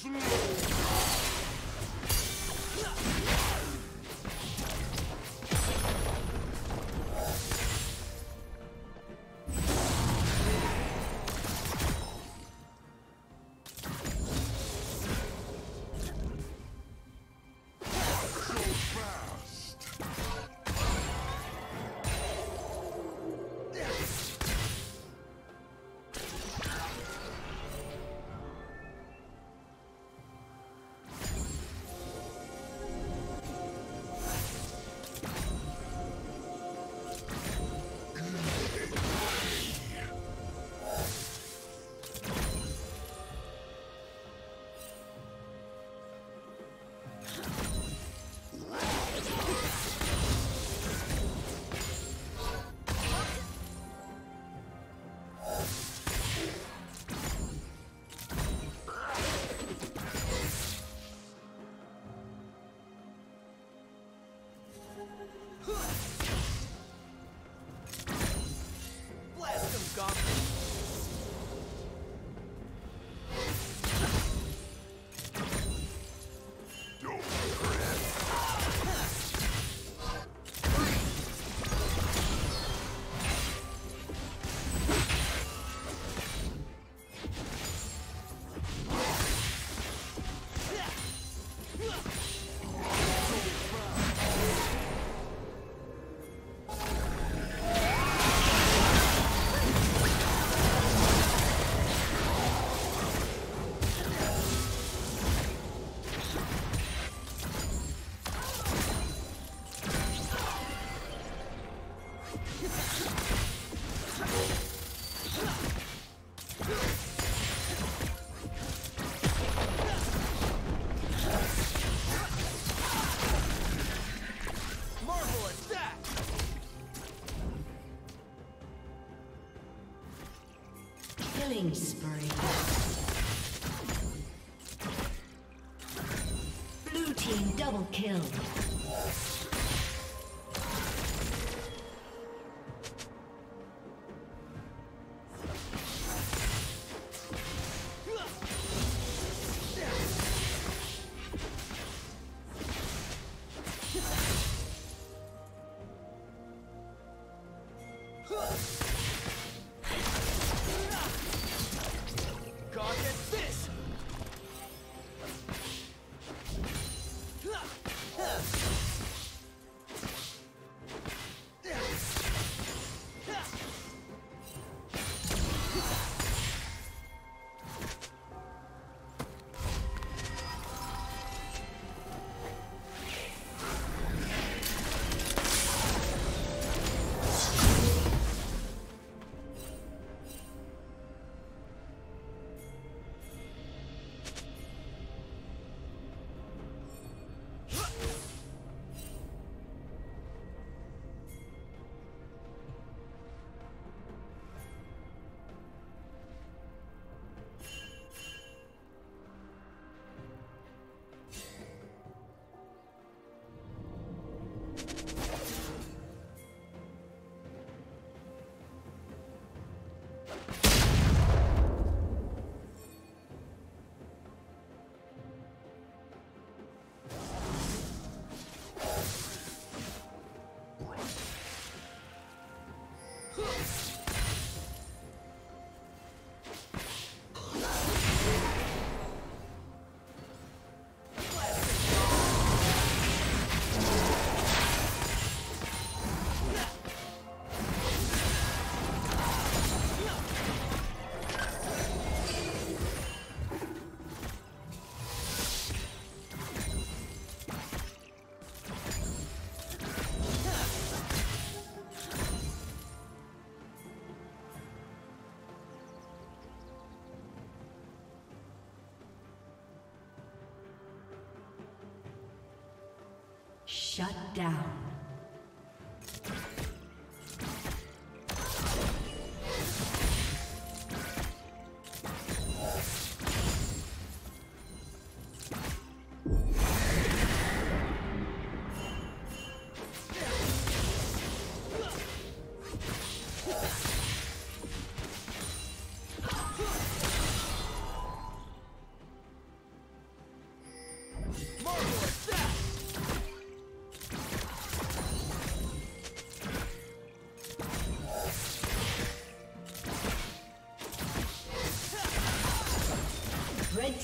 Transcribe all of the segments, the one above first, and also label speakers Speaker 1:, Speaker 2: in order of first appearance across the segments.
Speaker 1: 술로
Speaker 2: Killing Shut down.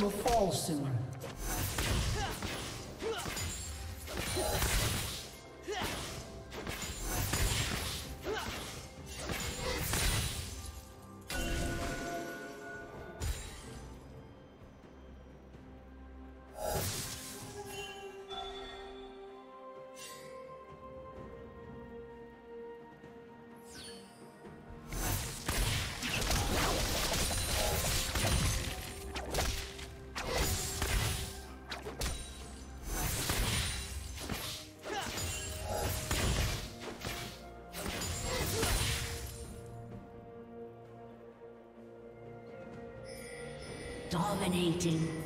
Speaker 2: will fall soon. Dominating.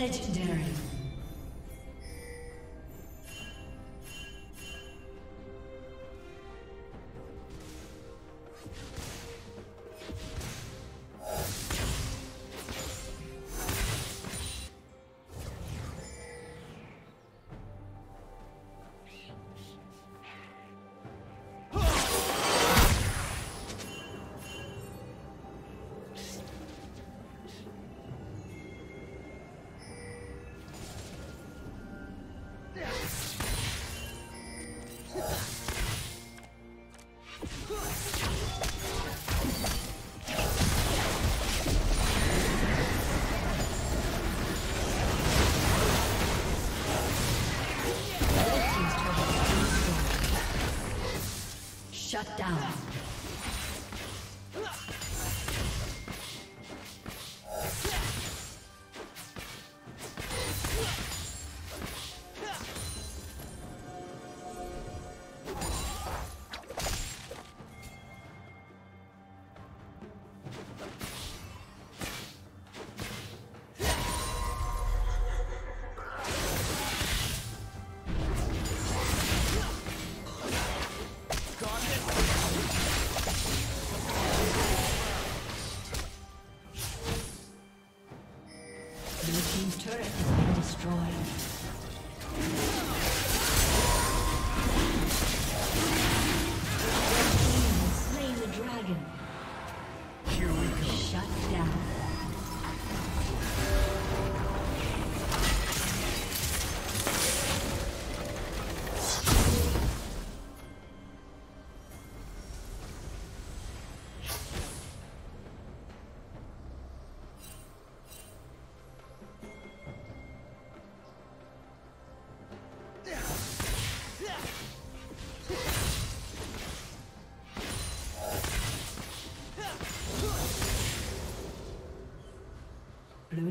Speaker 2: Legendary. Shut down.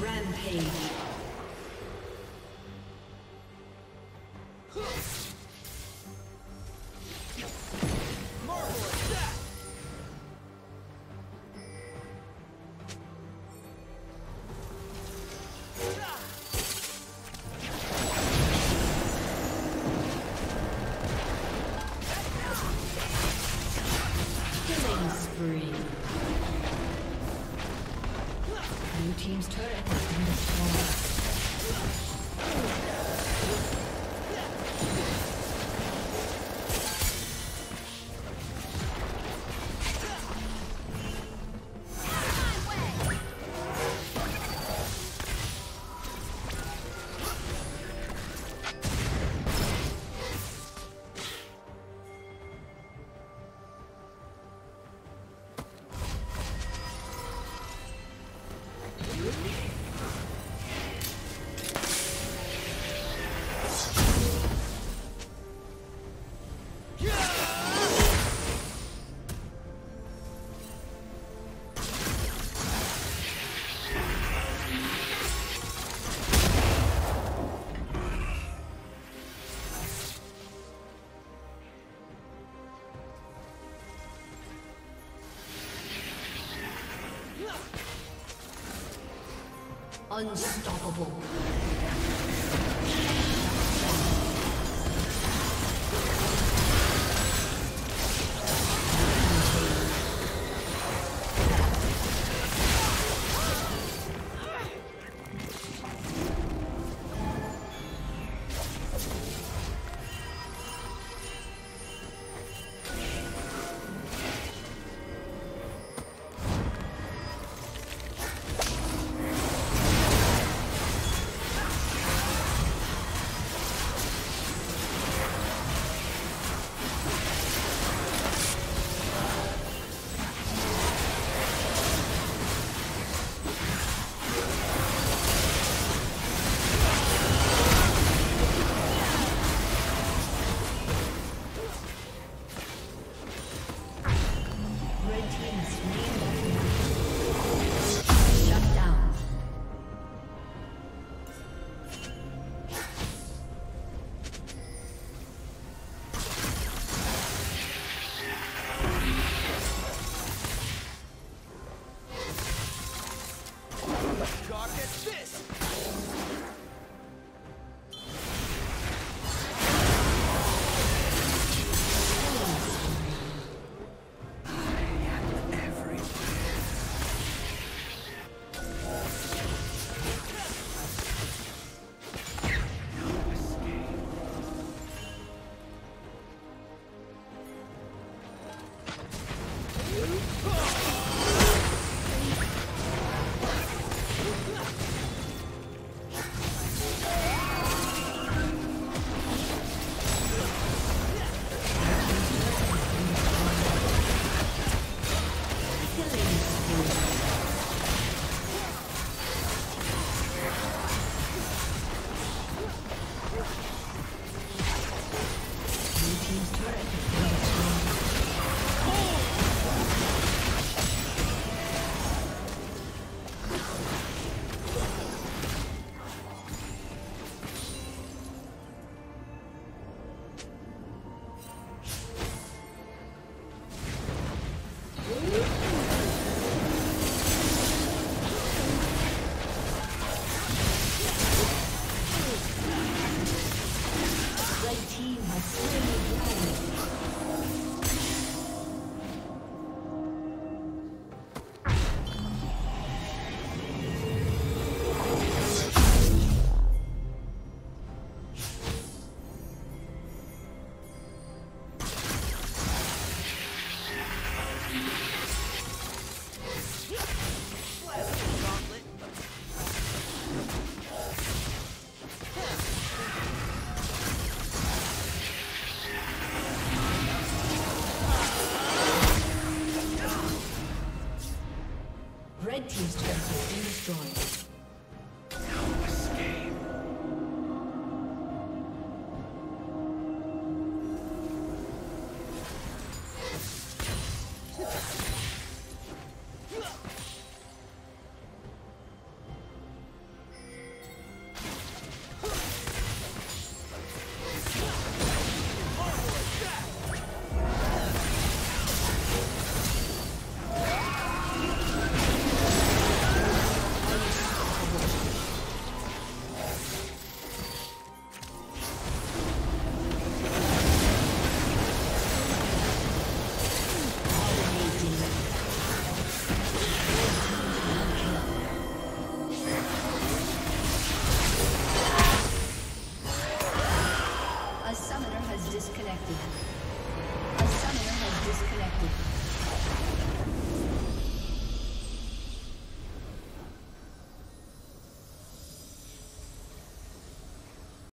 Speaker 3: Rampage.
Speaker 2: Unstoppable.